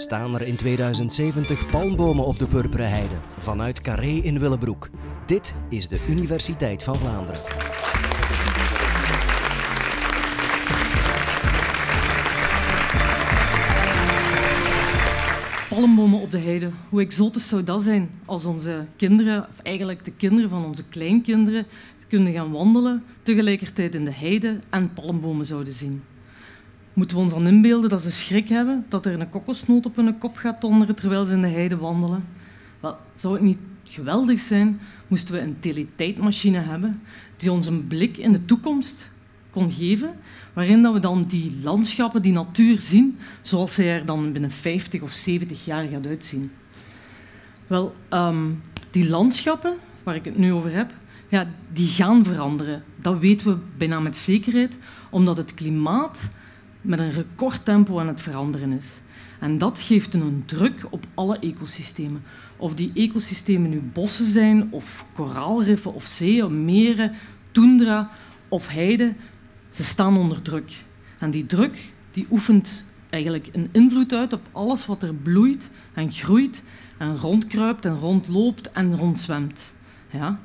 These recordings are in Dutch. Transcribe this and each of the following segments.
staan er in 2070 palmbomen op de Purperen Heide vanuit Carré in Willebroek. Dit is de Universiteit van Vlaanderen. palmbomen op de heide. Hoe exotisch zou dat zijn als onze kinderen, of eigenlijk de kinderen van onze kleinkinderen, kunnen gaan wandelen, tegelijkertijd in de heide en palmbomen zouden zien. Moeten we ons dan inbeelden dat ze schrik hebben, dat er een kokosnoot op hun kop gaat donderen terwijl ze in de heide wandelen? Wel, zou het niet geweldig zijn moesten we een teletijdmachine hebben die ons een blik in de toekomst kon geven, waarin dat we dan die landschappen, die natuur zien, zoals zij er dan binnen 50 of 70 jaar gaat uitzien. Wel, um, die landschappen, waar ik het nu over heb, ja, die gaan veranderen. Dat weten we bijna met zekerheid, omdat het klimaat met een recordtempo aan het veranderen is. En dat geeft een druk op alle ecosystemen. Of die ecosystemen nu bossen zijn, of koraalriffen, of zeeën, meren, tundra of heide, ze staan onder druk. En die druk die oefent eigenlijk een invloed uit op alles wat er bloeit en groeit en rondkruipt en rondloopt en rondzwemt. Ja?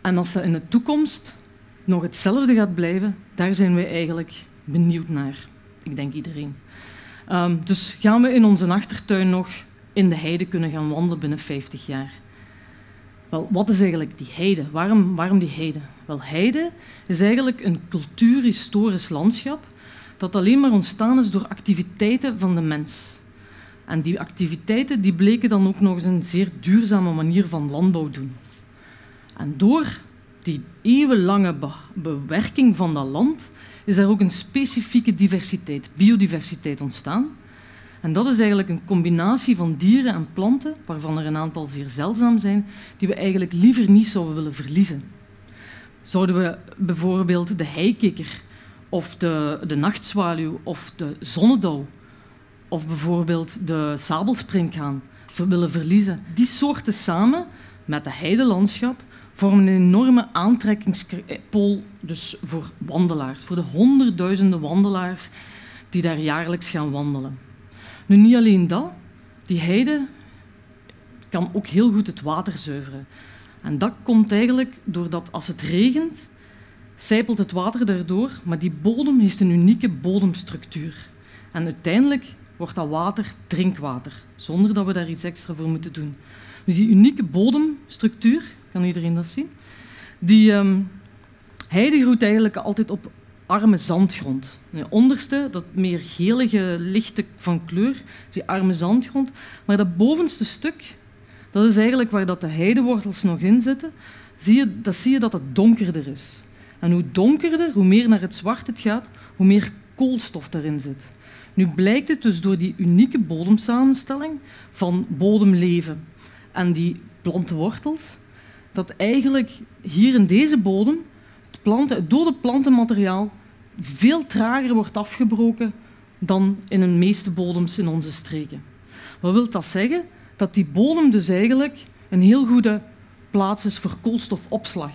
En als dat in de toekomst nog hetzelfde gaat blijven, daar zijn wij eigenlijk benieuwd naar. Ik denk iedereen. Um, dus gaan we in onze achtertuin nog in de heide kunnen gaan wandelen binnen 50 jaar? Wel, wat is eigenlijk die heide? Waarom, waarom die heide? Wel, heide is eigenlijk een cultuurhistorisch landschap dat alleen maar ontstaan is door activiteiten van de mens. En die activiteiten die bleken dan ook nog eens een zeer duurzame manier van landbouw doen. En door die eeuwenlange bewerking van dat land is er ook een specifieke diversiteit, biodiversiteit ontstaan. En dat is eigenlijk een combinatie van dieren en planten, waarvan er een aantal zeer zeldzaam zijn, die we eigenlijk liever niet zouden willen verliezen. Zouden we bijvoorbeeld de heikikker of de, de nachtzwaluw of de zonnedauw of bijvoorbeeld de sabelspringhaan willen verliezen, die soorten samen met de heidelandschap vormen een enorme aantrekkingspool dus voor wandelaars, voor de honderdduizenden wandelaars die daar jaarlijks gaan wandelen. Nu, niet alleen dat, die heide kan ook heel goed het water zuiveren. En dat komt eigenlijk doordat als het regent, sijpelt het water daardoor, maar die bodem heeft een unieke bodemstructuur. En uiteindelijk wordt dat water drinkwater, zonder dat we daar iets extra voor moeten doen. Dus die unieke bodemstructuur, kan iedereen dat zien, die um, heide groeit eigenlijk altijd op arme zandgrond. De onderste, dat meer gelige, lichte van kleur, die arme zandgrond. Maar dat bovenste stuk, dat is eigenlijk waar dat de heidewortels nog in zitten, zie je, dat zie je dat het donkerder is. En hoe donkerder, hoe meer naar het zwart het gaat, hoe meer koolstof daarin zit. Nu blijkt het dus door die unieke bodemsamenstelling van bodemleven en die plantenwortels, dat eigenlijk hier in deze bodem het, planten, het dode plantenmateriaal veel trager wordt afgebroken dan in de meeste bodems in onze streken. Wat wil dat zeggen? Dat die bodem dus eigenlijk een heel goede plaats is voor koolstofopslag.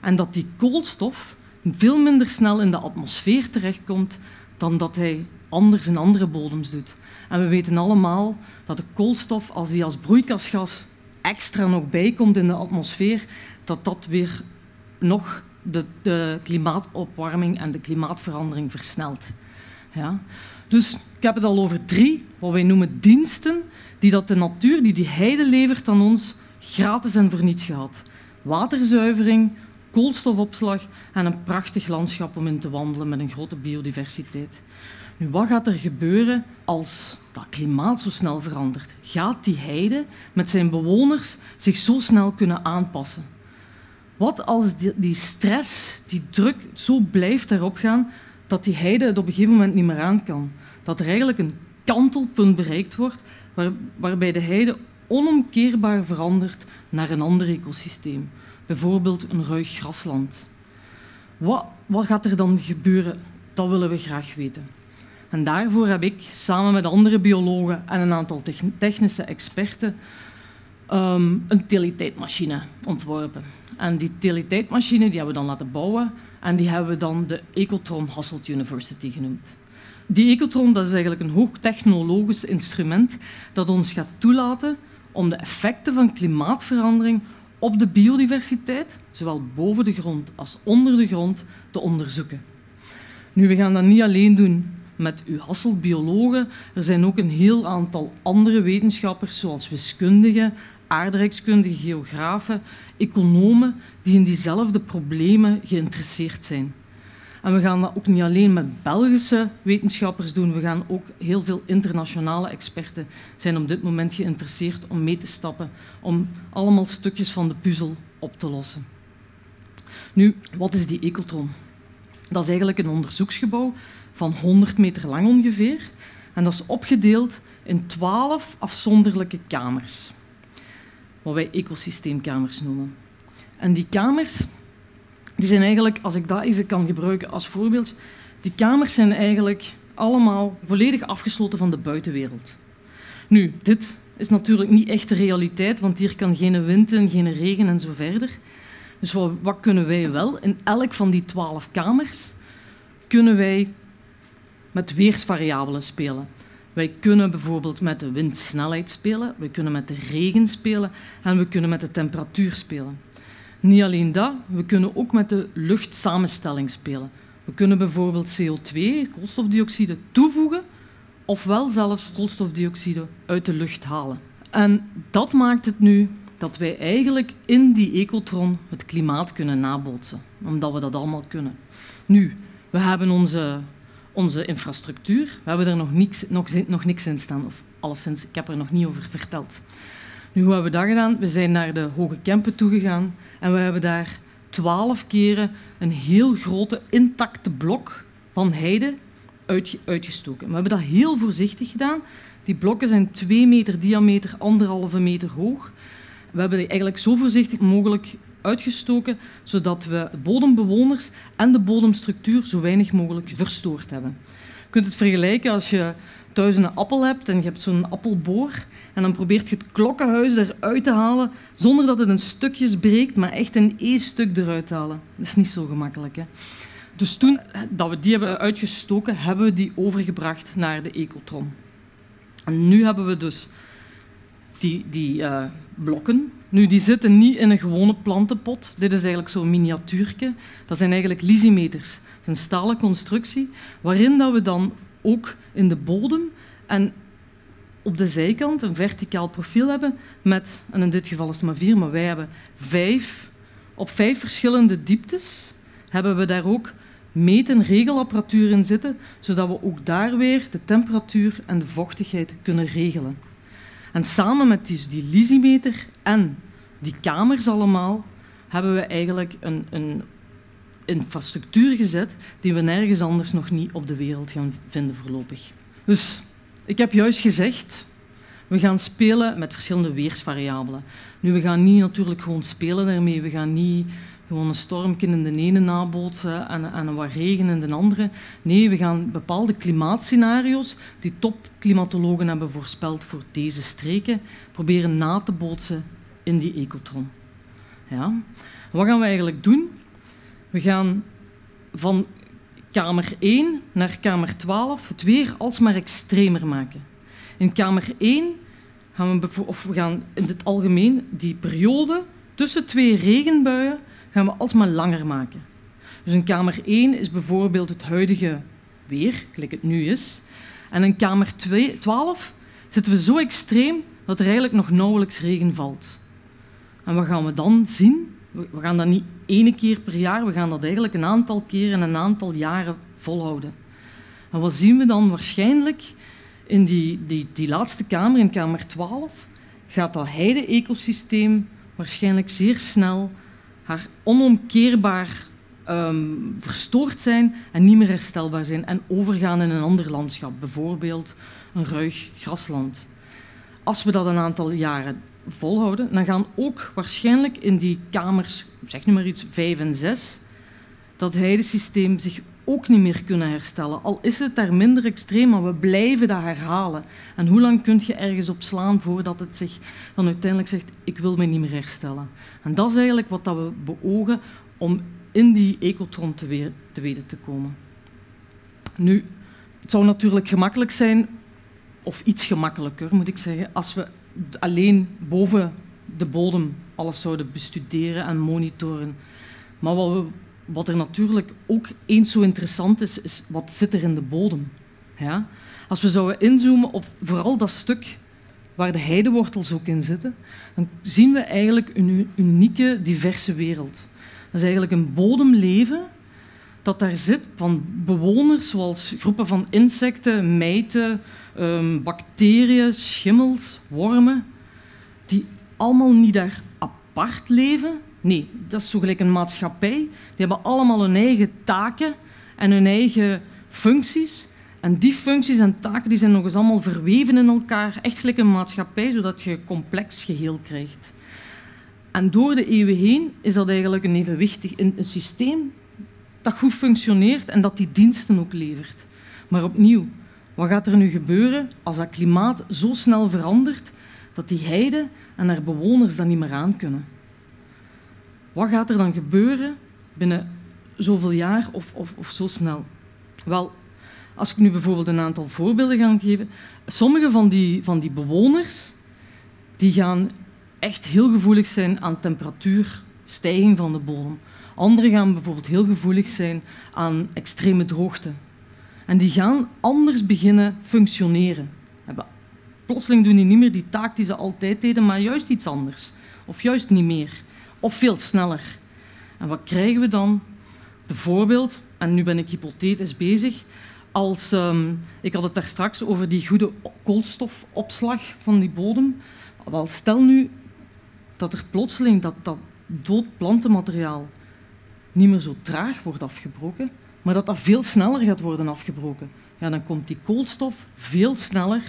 En dat die koolstof veel minder snel in de atmosfeer terechtkomt dan dat hij anders in andere bodems doet. En we weten allemaal dat de koolstof, als die als broeikasgas extra nog bijkomt in de atmosfeer, dat dat weer nog de, de klimaatopwarming en de klimaatverandering versnelt. Ja? Dus ik heb het al over drie, wat wij noemen diensten, die dat de natuur, die die heide levert aan ons, gratis en voor niets gehad. Waterzuivering, koolstofopslag en een prachtig landschap om in te wandelen met een grote biodiversiteit. Nu, wat gaat er gebeuren als dat klimaat zo snel verandert? Gaat die heide met zijn bewoners zich zo snel kunnen aanpassen? Wat als die, die stress, die druk zo blijft erop gaan dat die heide het op een gegeven moment niet meer aan kan? Dat er eigenlijk een kantelpunt bereikt wordt waar, waarbij de heide onomkeerbaar verandert naar een ander ecosysteem, bijvoorbeeld een ruig grasland. Wat, wat gaat er dan gebeuren? Dat willen we graag weten. En daarvoor heb ik samen met andere biologen en een aantal technische experten um, een teletijdmachine ontworpen. En die teletijdmachine die hebben we dan laten bouwen en die hebben we dan de Ecotron Hasselt University genoemd. Die ecotron dat is eigenlijk een hoogtechnologisch instrument dat ons gaat toelaten om de effecten van klimaatverandering op de biodiversiteit, zowel boven de grond als onder de grond, te onderzoeken. Nu, we gaan dat niet alleen doen met uw Hasselt biologen. Er zijn ook een heel aantal andere wetenschappers, zoals wiskundigen, aardrijkskundigen, geografen, economen, die in diezelfde problemen geïnteresseerd zijn. En we gaan dat ook niet alleen met Belgische wetenschappers doen, we gaan ook heel veel internationale experten zijn op dit moment geïnteresseerd om mee te stappen, om allemaal stukjes van de puzzel op te lossen. Nu, wat is die ecotron? Dat is eigenlijk een onderzoeksgebouw van 100 meter lang ongeveer. En dat is opgedeeld in 12 afzonderlijke kamers, wat wij ecosysteemkamers noemen. En die kamers die zijn eigenlijk, als ik dat even kan gebruiken als voorbeeld, die kamers zijn eigenlijk allemaal volledig afgesloten van de buitenwereld. Nu, dit is natuurlijk niet echt de realiteit, want hier kan geen wind en geen regen en zo verder. Dus wat, wat kunnen wij wel? In elk van die twaalf kamers kunnen wij met weersvariabelen spelen. Wij kunnen bijvoorbeeld met de windsnelheid spelen, we kunnen met de regen spelen en we kunnen met de temperatuur spelen. Niet alleen dat, we kunnen ook met de luchtsamenstelling spelen. We kunnen bijvoorbeeld CO2, koolstofdioxide, toevoegen ofwel zelfs koolstofdioxide uit de lucht halen. En dat maakt het nu dat wij eigenlijk in die ecotron het klimaat kunnen nabootsen, omdat we dat allemaal kunnen. Nu, we hebben onze, onze infrastructuur, we hebben er nog niks, nog, nog niks in staan, of alleszins, ik heb er nog niet over verteld. Nu, hoe hebben we dat gedaan? We zijn naar de Hoge Kempen toegegaan en we hebben daar twaalf keren een heel grote intacte blok van heide uitgestoken. We hebben dat heel voorzichtig gedaan. Die blokken zijn twee meter diameter, anderhalve meter hoog. We hebben die eigenlijk zo voorzichtig mogelijk uitgestoken, zodat we de bodembewoners en de bodemstructuur zo weinig mogelijk verstoord hebben. Je kunt het vergelijken als je thuis een appel hebt en je hebt zo'n appelboor en dan probeert je het klokkenhuis eruit te halen zonder dat het een stukjes breekt, maar echt een E-stuk eruit halen. Dat is niet zo gemakkelijk. Hè? Dus toen dat we die hebben uitgestoken, hebben we die overgebracht naar de ecotron. En nu hebben we dus die, die uh, blokken. Nu, die zitten niet in een gewone plantenpot. Dit is eigenlijk zo'n miniatuurke. Dat zijn eigenlijk lysimeters. Dat is een stalen constructie waarin dat we dan ook in de bodem en op de zijkant een verticaal profiel hebben met, en in dit geval is het maar vier, maar wij hebben vijf, op vijf verschillende dieptes hebben we daar ook meet- en regelapparatuur in zitten, zodat we ook daar weer de temperatuur en de vochtigheid kunnen regelen. En samen met die lysimeter en die kamers allemaal, hebben we eigenlijk een, een infrastructuur gezet die we nergens anders nog niet op de wereld gaan vinden voorlopig. Dus ik heb juist gezegd, we gaan spelen met verschillende weersvariabelen. Nu, we gaan niet natuurlijk gewoon spelen daarmee. We gaan niet gewoon een stormje in de ene nabootsen en, en wat regen in de andere. Nee, we gaan bepaalde klimaatscenario's die topklimatologen hebben voorspeld voor deze streken proberen na te bootsen in die ecotron. Ja. Wat gaan we eigenlijk doen? We gaan van kamer 1 naar kamer 12 het weer alsmaar extremer maken. In kamer 1 gaan we, of we gaan in het algemeen die periode tussen twee regenbuien gaan we alsmaar langer maken. Dus in kamer 1 is bijvoorbeeld het huidige weer, gelijk het nu is. En in kamer 12 zitten we zo extreem dat er eigenlijk nog nauwelijks regen valt. En wat gaan we dan zien? We gaan dat niet één keer per jaar, we gaan dat eigenlijk een aantal keren en een aantal jaren volhouden. En wat zien we dan waarschijnlijk in die, die, die laatste kamer, in kamer 12, gaat dat heide-ecosysteem waarschijnlijk zeer snel haar onomkeerbaar um, verstoord zijn en niet meer herstelbaar zijn en overgaan in een ander landschap, bijvoorbeeld een ruig grasland. Als we dat een aantal jaren volhouden, dan gaan ook waarschijnlijk in die kamers, zeg nu maar iets, 5 en 6, dat heidesysteem zich ook niet meer kunnen herstellen. Al is het daar minder extreem, maar we blijven dat herhalen. En hoe lang kun je ergens op slaan voordat het zich dan uiteindelijk zegt, ik wil me niet meer herstellen. En dat is eigenlijk wat dat we beogen om in die ecotron te, weer, te weten te komen. Nu, Het zou natuurlijk gemakkelijk zijn, of iets gemakkelijker moet ik zeggen, als we alleen boven de bodem alles zouden bestuderen en monitoren. Maar wat, we, wat er natuurlijk ook eens zo interessant is, is wat zit er in de bodem. Ja? Als we zouden inzoomen op vooral dat stuk waar de heidewortels ook in zitten, dan zien we eigenlijk een unieke, diverse wereld. Dat is eigenlijk een bodemleven dat daar zit van bewoners zoals groepen van insecten, mijten, um, bacteriën, schimmels, wormen, die allemaal niet daar apart leven. Nee, dat is zo gelijk een maatschappij. Die hebben allemaal hun eigen taken en hun eigen functies. En die functies en taken die zijn nog eens allemaal verweven in elkaar, echt gelijk een maatschappij, zodat je een complex geheel krijgt. En door de eeuwen heen is dat eigenlijk een evenwichtig een, een systeem dat goed functioneert en dat die diensten ook levert. Maar opnieuw, wat gaat er nu gebeuren als dat klimaat zo snel verandert dat die heide en haar bewoners dat niet meer aan kunnen? Wat gaat er dan gebeuren binnen zoveel jaar of, of, of zo snel? Wel, als ik nu bijvoorbeeld een aantal voorbeelden ga geven. Sommige van die, van die bewoners die gaan echt heel gevoelig zijn aan temperatuurstijging van de bodem. Anderen gaan bijvoorbeeld heel gevoelig zijn aan extreme droogte. En die gaan anders beginnen functioneren. Plotseling doen die niet meer die taak die ze altijd deden, maar juist iets anders. Of juist niet meer. Of veel sneller. En wat krijgen we dan? Bijvoorbeeld, en nu ben ik hypothetisch bezig, als, um, ik had het daar straks over die goede koolstofopslag van die bodem. Wel, stel nu dat er plotseling dat, dat dood plantenmateriaal niet meer zo traag wordt afgebroken, maar dat dat veel sneller gaat worden afgebroken. Ja, dan komt die koolstof veel sneller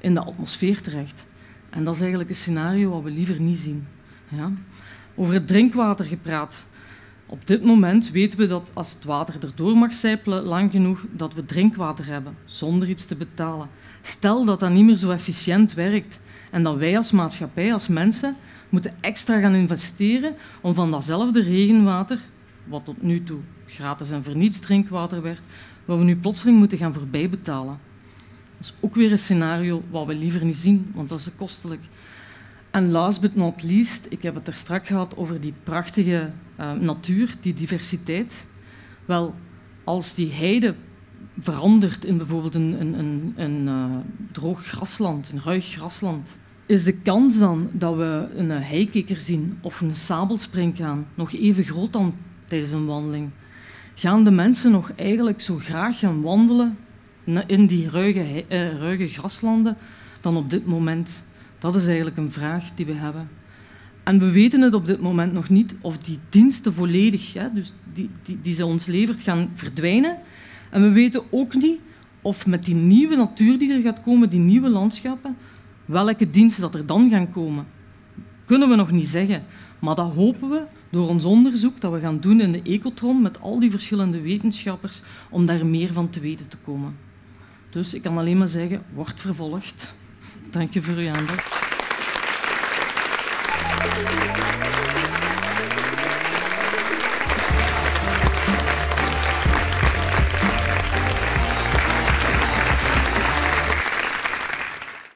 in de atmosfeer terecht. En dat is eigenlijk een scenario wat we liever niet zien. Ja? Over het drinkwater gepraat. Op dit moment weten we dat als het water erdoor mag sijpelen lang genoeg, dat we drinkwater hebben, zonder iets te betalen. Stel dat dat niet meer zo efficiënt werkt en dat wij als maatschappij, als mensen, moeten extra gaan investeren om van datzelfde regenwater, wat tot nu toe gratis en verniets drinkwater werd, wat we nu plotseling moeten gaan voorbijbetalen. Dat is ook weer een scenario wat we liever niet zien, want dat is kostelijk. En last but not least, ik heb het er straks gehad over die prachtige uh, natuur, die diversiteit. Wel, als die heide verandert in bijvoorbeeld een, een, een, een uh, droog grasland, een ruig grasland, is de kans dan dat we een heikikker zien of een sabelspringkaan nog even groot dan tijdens een wandeling. Gaan de mensen nog eigenlijk zo graag gaan wandelen in die ruige, uh, ruige graslanden dan op dit moment? Dat is eigenlijk een vraag die we hebben. En we weten het op dit moment nog niet of die diensten volledig, hè, dus die, die, die ze ons levert, gaan verdwijnen. En we weten ook niet of met die nieuwe natuur die er gaat komen, die nieuwe landschappen, welke diensten dat er dan gaan komen. Kunnen we nog niet zeggen. Maar dat hopen we door ons onderzoek dat we gaan doen in de Ecotron met al die verschillende wetenschappers om daar meer van te weten te komen. Dus ik kan alleen maar zeggen, wordt vervolgd. Dank je voor uw aandacht.